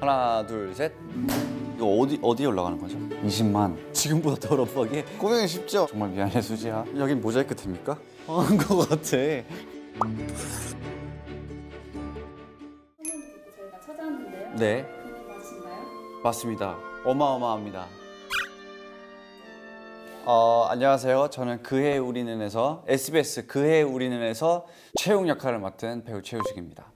하나 둘 셋. 이거 어디 어디에 올라가는 거죠? 20만. 지금보다 더 러프하게. 꼬맹이 쉽죠? 정말 미안해 수지야. 여긴 모자이크 됩니까? 한거 같아. 저희가 찾아왔는데요. 네 맞으신가요? 맞습니다. 어마어마합니다. 어, 안녕하세요. 저는 그해 우리는에서 SBS 그해 우리는에서 최웅 역할을 맡은 배우 최우식입니다.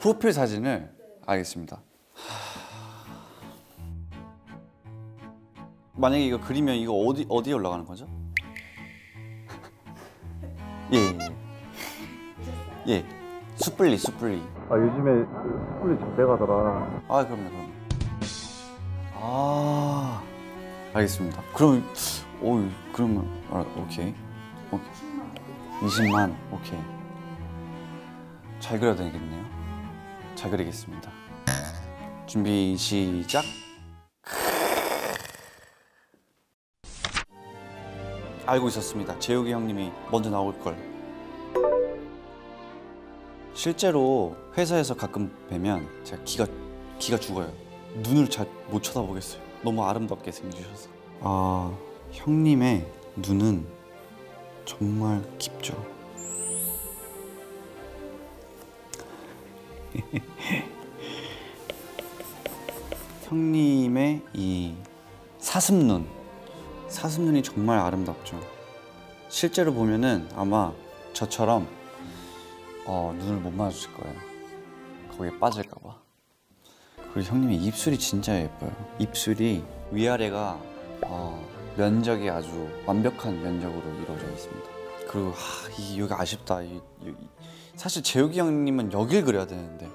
프로필 사진을 알겠습니다. 만약에 이거 그리면 이거 어디 어디에 올라가는 거죠? 예, 예, 예. 예. 숯불리, 숯불리. 아 요즘에 숯불이 잘 돼가더라. 아, 그럼요, 그럼요. 아, 알겠습니다. 그럼, 오, 그러면, 아, 오케이. 오케이. 20만, 오케이. 잘 그려야 되겠네요. 잘 그리겠습니다. 준비, 시작. 알고 있었습니다. 재욱이 형님이 먼저 나올 걸. 실제로 회사에서 가끔 뵈면 제가 기가 기가 죽어요. 눈을 잘 못 쳐다보겠어요. 너무 아름답게 생기셔서. 아 형님의 눈은 정말 깊죠. 형님의 이 사슴눈, 사슴눈이 정말 아름답죠. 실제로 보면은 아마 저처럼 어, 눈을 못 마주칠 거예요. 거기에 빠질까봐. 그리고 형님의 입술이 진짜 예뻐요. 입술이 위아래가 어, 면적이 아주 완벽한 면적으로 이루어져 있습니다. 그리고 하, 이 여기 아쉽다. 이, 이, 사실 재욱이 형님은 여길 그려야 되는데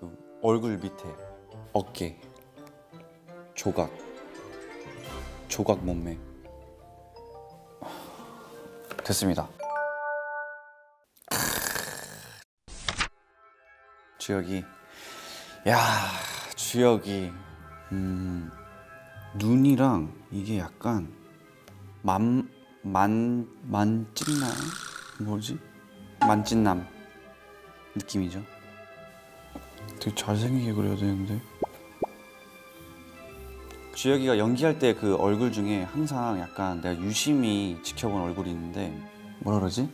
그 얼굴 밑에 어깨, 조각, 조각 몸매. 됐습니다. 주혁이. 야 주혁이. 음 눈이랑 이게 약간 만, 만, 만찢남 뭐지? 만찢남 느낌이죠? 되게 잘생기게 그려야 되는데 주혁이가 연기할 때 그 얼굴 중에 항상 약간 내가 유심히 지켜본 얼굴이 있는데 뭐라 그러지?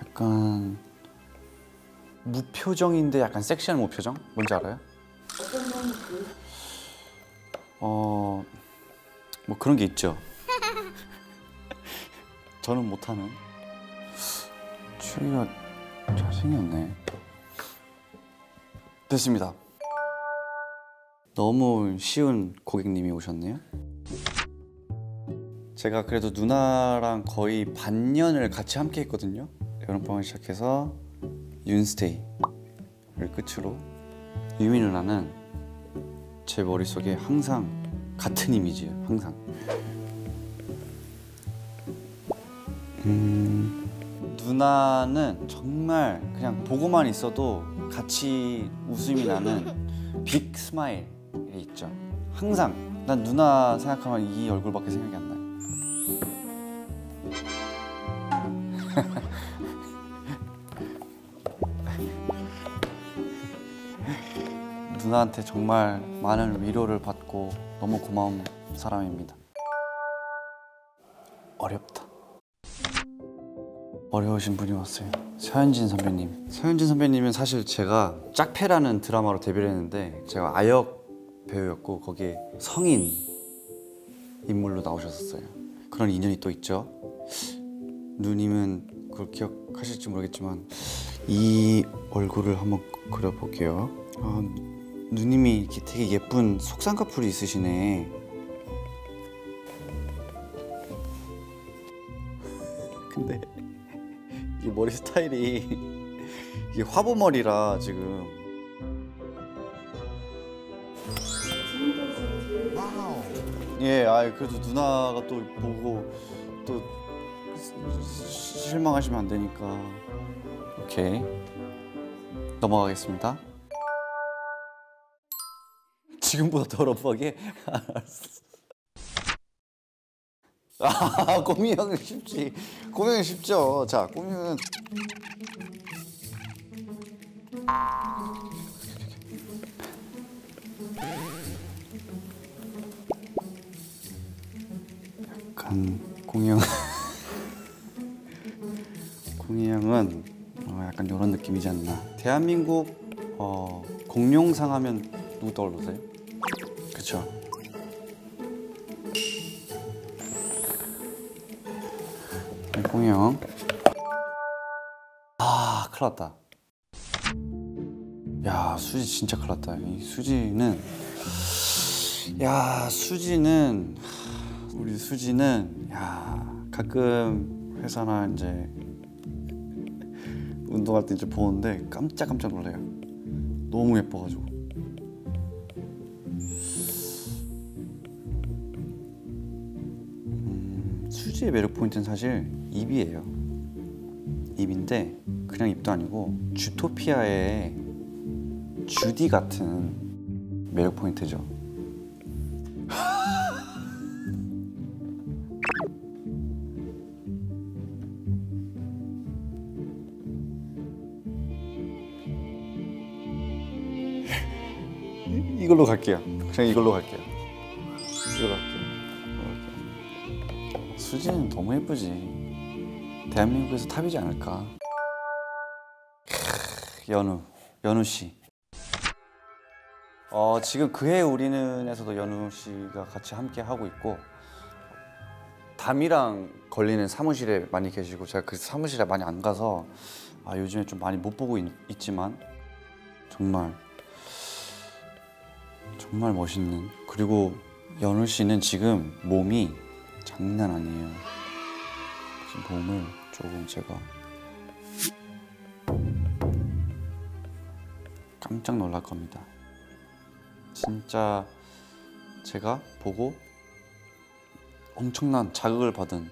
약간 무표정인데 약간 섹시한 무표정? 뭔지 알아요? 어, 뭐 그런 게 있죠. 저는 못하는. 추리가 잘생겼네. 됐습니다. 너무 쉬운 고객님이 오셨네요. 제가 그래도 누나랑 거의 반년을 같이 함께 했거든요. 여름방학을 시작해서 윤스테이를 끝으로 유미 누나는 제 머릿속에 항상 같은 이미지예요. 항상. 음, 누나는 정말 그냥 보고만 있어도 같이 웃음이 나는 big smile 이 있죠. 항상 난 누나 생각하면 이 얼굴밖에 생각이 안 나요. 누나한테 정말 많은 위로를 받고 너무 고마운 사람입니다. 어렵다. 어려우신 분이 왔어요. 서현진 선배님. 서현진 선배님은 사실 제가 짝패라는 드라마로 데뷔를 했는데 제가 아역 배우였고 거기에 성인 인물로 나오셨었어요. 그런 인연이 또 있죠. 누님은 그걸 기억하실지 모르겠지만 이 얼굴을 한번 그려볼게요. 아, 누님이 이렇게 되게 예쁜 속쌍꺼풀이 있으시네. 근데 이 머리 스타일이 이게 화보머리라 지금 예, 아 그래도 누나가 또 보고 또 시- 실망하시면 안 되니까 오케이 넘어가겠습니다. 지금보다 더 러프하게 알았어. 아, 꼬미 형은 쉽지. 꼬미 형은 쉽죠. 자, 꼬미 형은 약간 공이 형 공이 형은 어, 약간 이런 느낌이지 않나 대한민국 어, 공룡상 하면 누구 떠오르세요? 그쵸 네, 공이 형 아, 큰일 났다. 야, 수지 진짜 큰일 났다. 이 수지는 야, 수지는 하, 우리 수지는 야, 가끔 회사나 이제 운동할 때 이제 보는데 깜짝깜짝 놀래요. 너무 예뻐가지고. 음, 수지의 매력 포인트는 사실 입이에요. 입인데 그냥 입도 아니고 주토피아의 주디 같은 매력 포인트죠. 이- 이걸로 갈게요. 그냥 이걸로 갈게요. 이걸로 갈게요. 수지는 너무 예쁘지. 대한민국에서 top이지 않을까. 크, 연우, 연우 씨. 어, 지금 그해 우리는에서도 연우 씨가 같이 함께 하고 있고 담이랑 걸리는 사무실에 많이 계시고 제가 그 사무실에 많이 안 가서 아, 요즘에 좀 많이 못 보고 있, 있지만 정말 정말 멋있는 그리고 연우 씨는 지금 몸이 장난 아니에요. 지금 몸을 조금 제가 깜짝 놀랄 겁니다. 진짜 제가 보고 엄청난 자극을 받은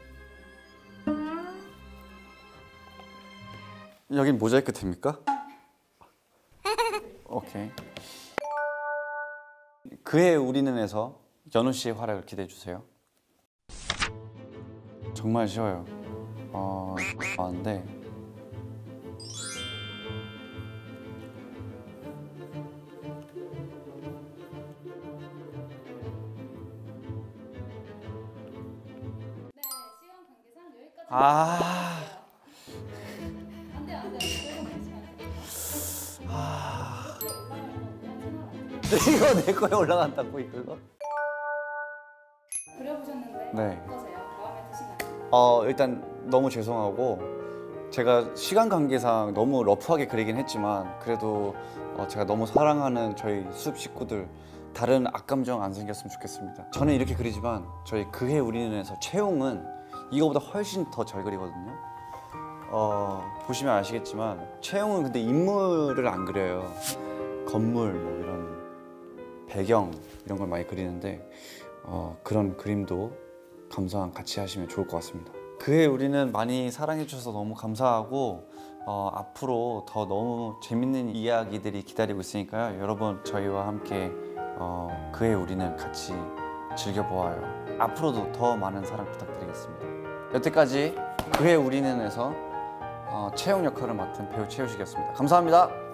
여긴 모자이크 됩니까? 오케이. 그해 우리는에서 연우 씨의 활약을 기대해 주세요. 정말 쉬워요. 어, 아는데 네. 아, 이거 내 거에 올라간다고 이거? 그려보셨는데 네. 어떠세요? 마음에 드시나요? 어 일단 너무 죄송하고 제가 시간 관계상 너무 러프하게 그리긴 했지만 그래도 어, 제가 너무 사랑하는 저희 숲 식구들 다른 악감정 안 생겼으면 좋겠습니다. 저는 이렇게 그리지만 저희 그해 우리는에서 채용은 이거보다 훨씬 더 잘 그리거든요. 어, 보시면 아시겠지만 채용은 근데 인물을 안 그려요. 건물 뭐 이런 배경 이런 걸 많이 그리는데 어, 그런 그림도 감상 같이 하시면 좋을 것 같습니다. 그해 우리는 많이 사랑해 주셔서 너무 감사하고 어, 앞으로 더 너무 재밌는 이야기들이 기다리고 있으니까요. 여러분 저희와 함께 어, 그해 우리는 같이 즐겨보아요. 앞으로도 더 많은 사랑 부탁드리겠습니다. 여태까지 그해 우리는에서 어, 채용 역할을 맡은 배우 최우식이었습니다. 감사합니다.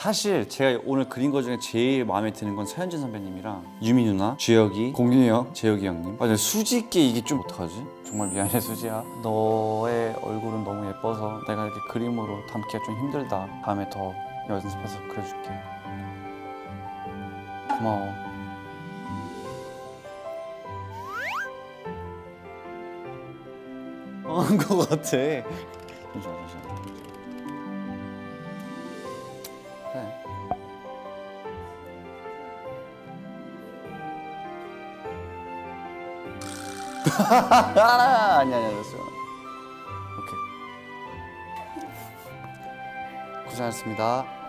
사실 제가 오늘 그린 것 중에 제일 마음에 드는 건 서현진 선배님이랑 유미 누나, 주혁이, 공균이 형, 재혁이 형님. 아, 근데 수지 있게 이게 좀 어떡하지? 정말 미안해 수지야. 너의 얼굴은 너무 예뻐서 내가 이렇게 그림으로 담기가 좀 힘들다. 다음에 더 연습해서 그려줄게. 고마워. 어, 한것 같아. 잠시만, 잠시만. 그래. 아니 아니 됐어. 오케이. 고생하셨습니다.